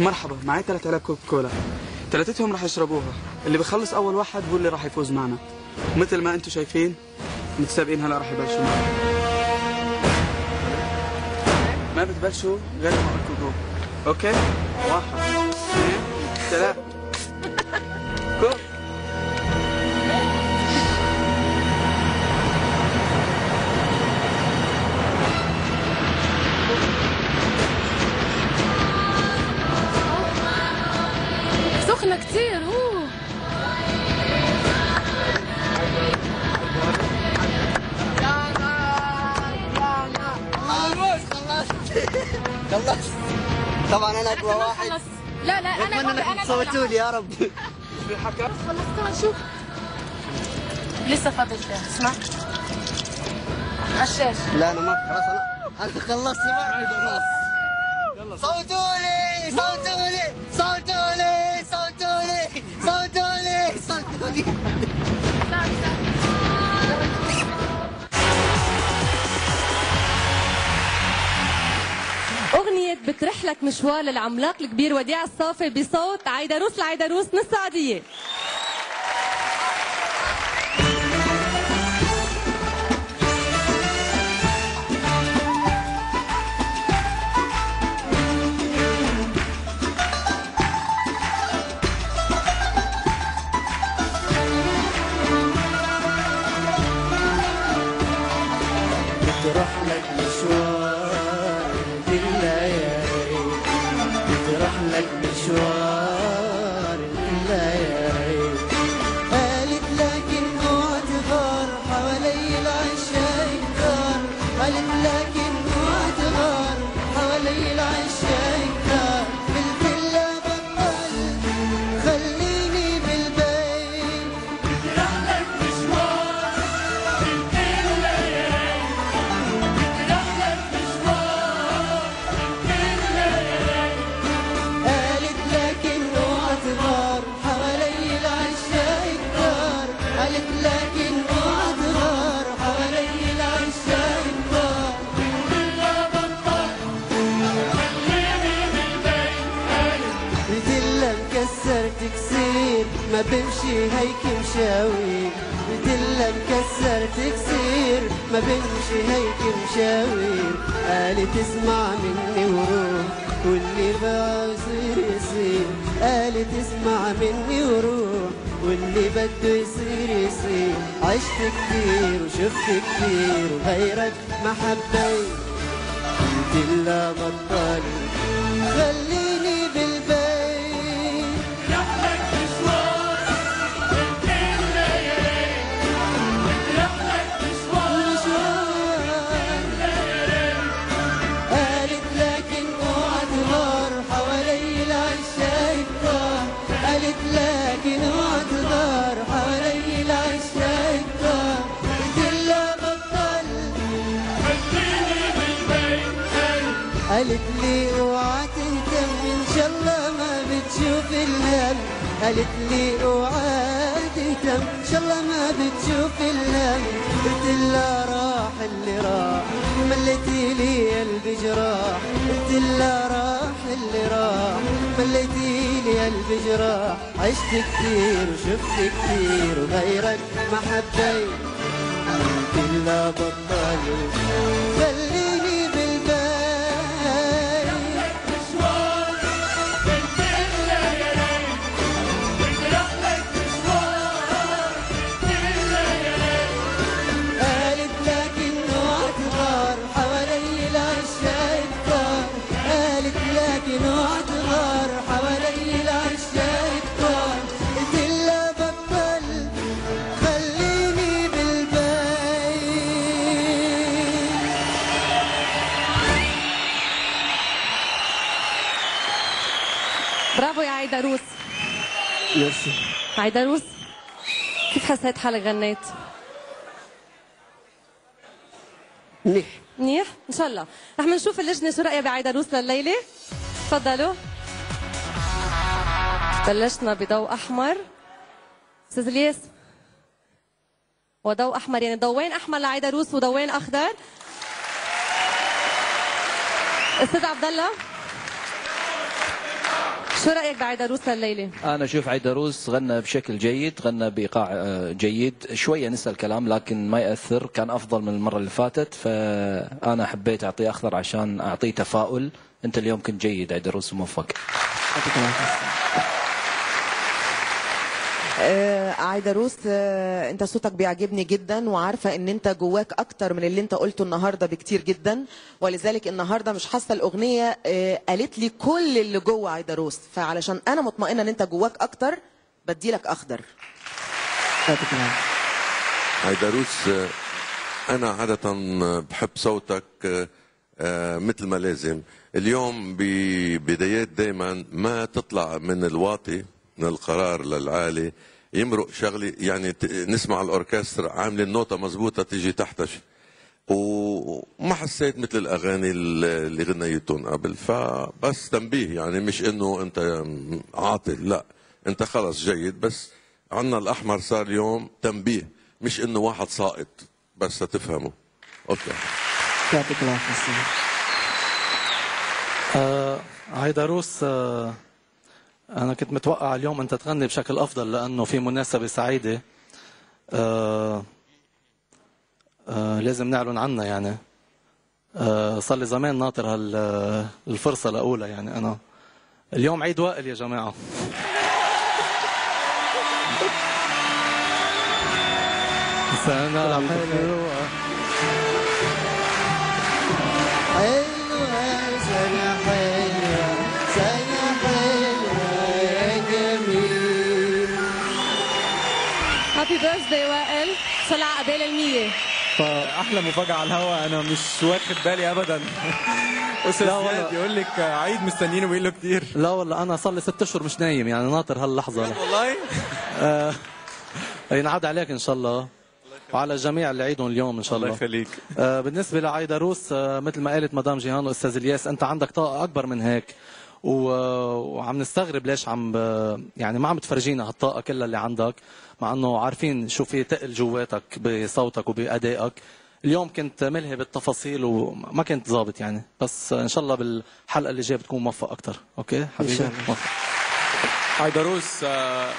مرحبا معي 3000 كوب كولا ثلاثتهم راح يشربوها. اللي بخلص أول واحد هو اللي راح يفوز معنا. مثل ما أنتم شايفين متسابقين هلا راح يبلشوا معنا. ما بتبلشوا غير ما أوكي؟ واحد اثنين ثلاثة. خلصت طبعا أنا أقوى واحد. خلص لا لا أنا أتمنى إنكم أنا تصوتوا لي يا رب. في حكى خلصت شوف لسه فاضل شيء اسمع. على الشاشة. لا أنا ما خلاص أنا أنا خلصت. معي خلاص. صوتوا لي صوتوا لي صوتوا لي صوتوا لي صوتوا لي صوتوا لي أغنية بترحلك مشوار للعملاق الكبير وديع الصافي بصوت عيدروس العيدروس من السعودية. بتروح لك مشوار ما بمشي هيك مشاوي قالت اسمع مني وروح واللي بقى يصير قالت اسمع مني وروح واللي بده يصير يصير. عشت كتير وشفت كتير وغيرك ما حبيت. قلت لا بطل خليني قالت لي اوعى تهتم إن شاء الله ما بتشوف الهم قالت لي اوعى تهتم إن شاء الله ما بتشوف الهم قلت لها راح اللي راح مليتي لي قلبي جراح. قلت لها راح اللي راح مليتي لي قلبي جراح. عشت كتير وشفت كتير وغيرك ما حبيت. قلت لها بطل خليني ميرسي عيدروس كيف حسيت حالك غنيت؟ منيح. منيح؟ إن شاء الله. رح نشوف اللجنة شو رأيها بعيدروس لليلة تفضلوا. بلشنا بضوء أحمر. أستاذ إلياس. وضوء أحمر يعني ضوين أحمر لعيدروس وضوين أخضر. أستاذ عبد الله. شو رأيك بعيدروس لليله أنا أشوف عيدروس غنى بشكل جيد غنى بإيقاع آه، جيد. شوية نسى الكلام لكن ما يأثر كان أفضل من المرة اللي فاتت. فأنا حبيت أعطيه أخضر عشان أعطيه تفاؤل. أنت اليوم كنت جيد عيدروس وموفق. آه عايدروس آه انت صوتك بيعجبني جدا وعارفة إن انت جواك أكتر من اللي انت قلته النهارده بكتير جدا. ولذلك النهارده مش حاسة الأغنية آه قالت لي كل اللي جوه عايدروس فعلشان أنا مطمئنة إن انت جواك أكتر بديلك أخضر. يعطيك العافيه عيدروس آه، أنا عادة بحب صوتك مثل ما لازم. اليوم ببدايات دايما ما تطلع من الواطي. من القرار للعالي. يمرق شغلي. يعني نسمع الأوركسترا عامل النوتة مزبوطة تيجي تحتها شي. وما حسيت مثل الأغاني اللي غنيتهم قبل. فبس تنبيه. يعني مش إنه أنت عاطل. لا. أنت خلص جيد. بس عنا الأحمر صار اليوم تنبيه. مش إنه واحد ساقط. بس تفهموا أوكي. يعطيك. آه عيدروس أنا كنت متوقع اليوم أنت تغني بشكل أفضل لأنه في مناسبة سعيدة. آه آه لازم نعلن عنها يعني. آه صار لي زمان ناطر هال الفرصة الاولى يعني أنا. اليوم عيد وائل يا جماعة. سنة حلوة هابي بيرثداي وائل. طلع قبال المية. فاحلى مفاجأة على الهوا أنا مش واخد بالي ابدا. أستاذ لا والله. زياد يقول لك عيد مستنيين وبيقول له كتير. لا والله أنا صار لي ست أشهر مش نايم يعني ناطر هاللحظة. والله؟ آه، ينعاد عليك إن شاء الله. وعلى الجميع اللي عيدهم اليوم إن شاء الله الله. يخليك. آه، بالنسبة لعايدروس آه، مثل ما قالت مدام جيهان واستاذ الياس أنت عندك طاقة أكبر من هيك. وعم نستغرب ليش عم ب... يعني ما عم تفرجينا هالطاقة كلها اللي عندك مع إنه عارفين شو في تقل جواتك بصوتك وبأدائك. اليوم كنت ملهي بالتفاصيل وما كنت ظابط يعني بس إن شاء الله بالحلقة اللي جاية بتكون موفق أكثر أوكي؟ حبيبي. موفق. عيدروس آه،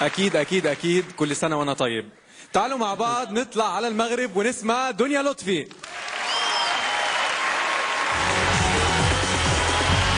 أكيد أكيد أكيد كل سنة وأنا طيب. تعالوا مع بعض نطلع على المغرب ونسمع دنيا لطفي.